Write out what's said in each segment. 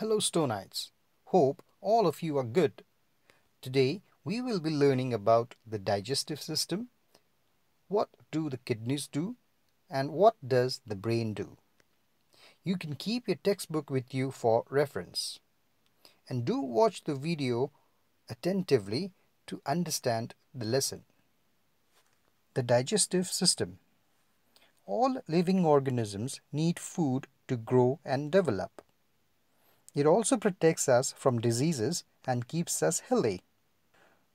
Hello Stonites. Hope all of you are good. Today we will be learning about the digestive system, what do the kidneys do, and what does the brain do. You can keep your textbook with you for reference. And do watch the video attentively to understand the lesson. The digestive system. All living organisms need food to grow and develop. It also protects us from diseases and keeps us healthy.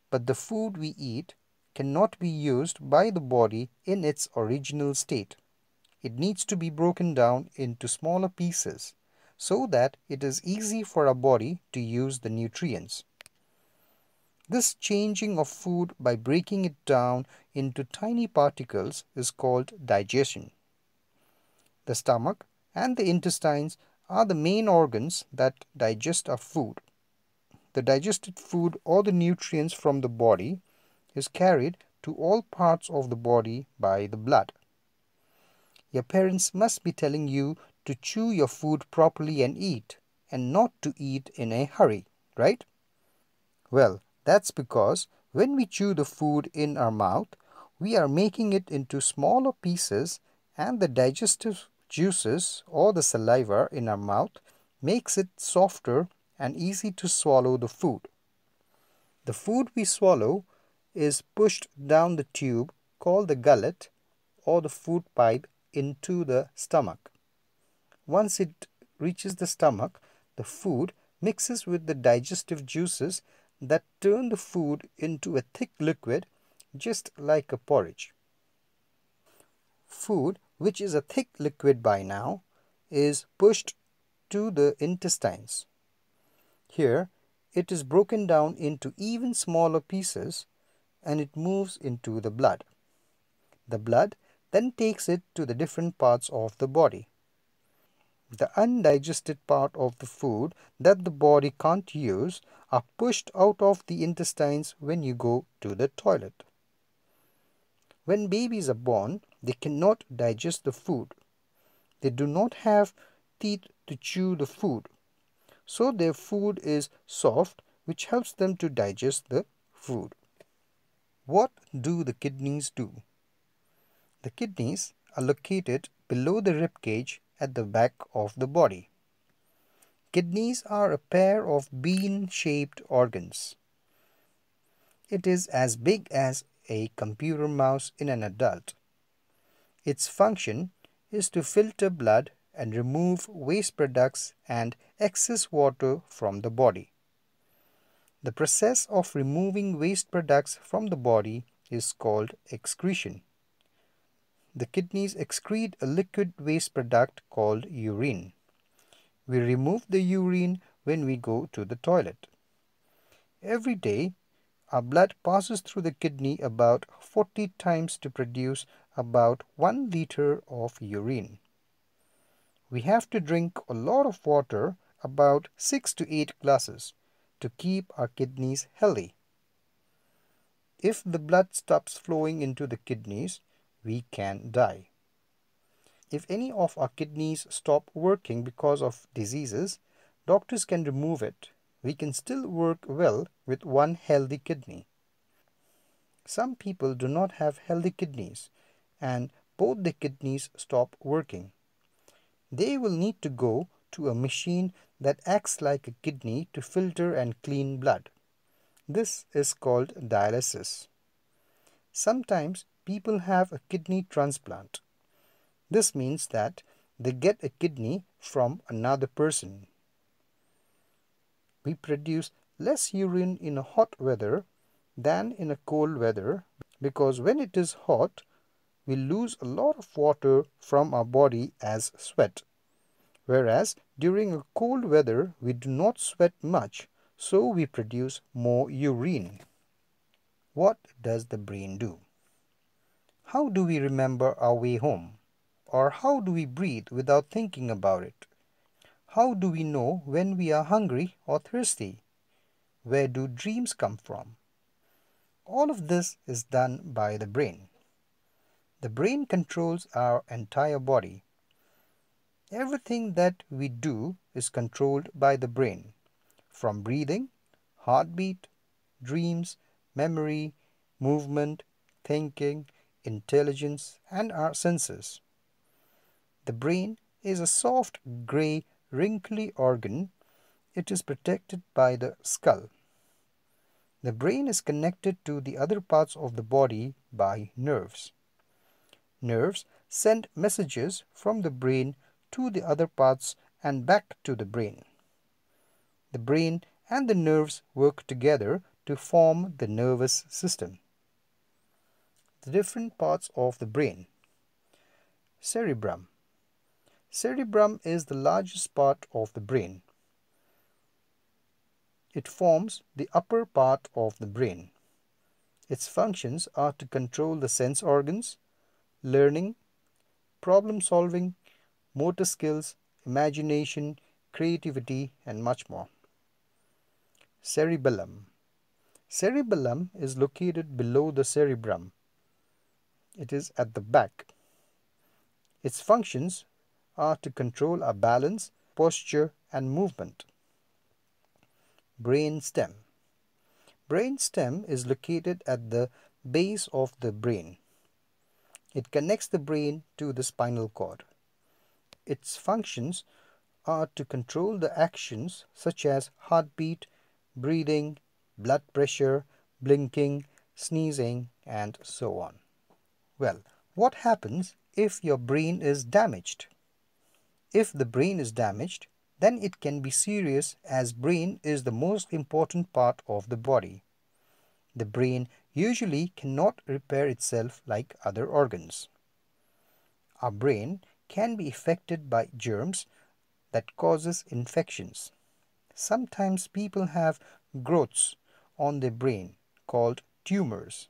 But the food we eat cannot be used by the body in its original state. It needs to be broken down into smaller pieces so that it is easy for our body to use the nutrients. This changing of food by breaking it down into tiny particles is called digestion. The stomach and the intestines are the main organs that digest our food. The digested food or the nutrients from the body is carried to all parts of the body by the blood. Your parents must be telling you to chew your food properly and eat, and not to eat in a hurry, right? Well, that's because when we chew the food in our mouth, we are making it into smaller pieces and the digestive juices or the saliva in our mouth makes it softer and easy to swallow the food. The food we swallow is pushed down the tube called the gullet or the food pipe into the stomach. Once it reaches the stomach, the food mixes with the digestive juices that turn the food into a thick liquid just like a porridge. Food which is a thick liquid by now, is pushed to the intestines. Here, it is broken down into even smaller pieces and it moves into the blood. The blood then takes it to the different parts of the body. The undigested part of the food that the body can't use are pushed out of the intestines when you go to the toilet. When babies are born, they cannot digest the food. They do not have teeth to chew the food. So their food is soft, which helps them to digest the food. What do the kidneys do? The kidneys are located below the rib cage at the back of the body. Kidneys are a pair of bean-shaped organs. It is as big as a computer mouse in an adult. Its function is to filter blood and remove waste products and excess water from the body. The process of removing waste products from the body is called excretion. The kidneys excrete a liquid waste product called urine. We remove the urine when we go to the toilet. Every day, our blood passes through the kidney about 40 times to produce about 1 liter of urine. We have to drink a lot of water, about 6 to 8 glasses, to keep our kidneys healthy. If the blood stops flowing into the kidneys, we can die. If any of our kidneys stop working because of diseases, doctors can remove it we can still work well with one healthy kidney. Some people do not have healthy kidneys and both the kidneys stop working. They will need to go to a machine that acts like a kidney to filter and clean blood. This is called dialysis. Sometimes people have a kidney transplant. This means that they get a kidney from another person we produce less urine in a hot weather than in a cold weather because when it is hot, we lose a lot of water from our body as sweat. Whereas during a cold weather, we do not sweat much, so we produce more urine. What does the brain do? How do we remember our way home? Or how do we breathe without thinking about it? How do we know when we are hungry or thirsty? Where do dreams come from? All of this is done by the brain. The brain controls our entire body. Everything that we do is controlled by the brain, from breathing, heartbeat, dreams, memory, movement, thinking, intelligence, and our senses. The brain is a soft, grey, wrinkly organ. It is protected by the skull. The brain is connected to the other parts of the body by nerves. Nerves send messages from the brain to the other parts and back to the brain. The brain and the nerves work together to form the nervous system. The different parts of the brain. Cerebrum. Cerebrum is the largest part of the brain. It forms the upper part of the brain. Its functions are to control the sense organs, learning, problem solving, motor skills, imagination, creativity, and much more. Cerebellum. Cerebellum is located below the cerebrum. It is at the back. Its functions are to control our balance, posture, and movement. Brain stem. Brain stem is located at the base of the brain. It connects the brain to the spinal cord. Its functions are to control the actions such as heartbeat, breathing, blood pressure, blinking, sneezing, and so on. Well, what happens if your brain is damaged? If the brain is damaged, then it can be serious as brain is the most important part of the body. The brain usually cannot repair itself like other organs. Our brain can be affected by germs that causes infections. Sometimes people have growths on their brain called tumors.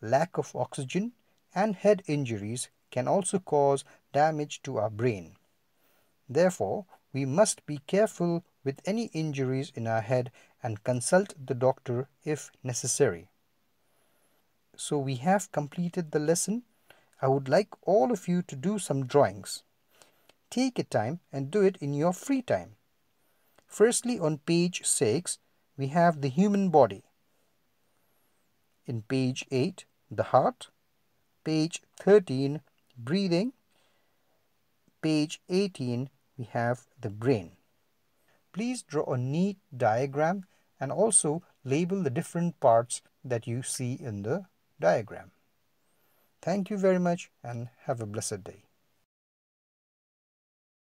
Lack of oxygen and head injuries can also cause damage to our brain. Therefore, we must be careful with any injuries in our head and consult the doctor if necessary. So we have completed the lesson. I would like all of you to do some drawings. Take a time and do it in your free time. Firstly, on page 6, we have the human body. In page 8, the heart. Page 13, breathing. Page 18, we have the brain. Please draw a neat diagram and also label the different parts that you see in the diagram. Thank you very much and have a blessed day.